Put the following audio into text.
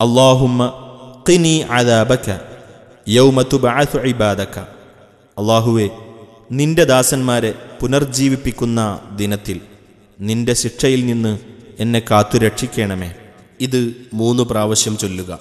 അള്ളാഹുമ്മ ഖിനി അദാബക യൗമ തുബഅസു ഇബാദക. അള്ളാഹുവെ നിന്റെ ദാസന്മാരെ പുനർജീവിപ്പിക്കുന്ന ദിനത്തിൽ നിന്റെ ശിക്ഷയിൽ നിന്ന് എന്നെ കാത്തുരക്ഷിക്കണമേ. ഇത് മൂന്ന് പ്രാവശ്യം ചൊല്ലുക.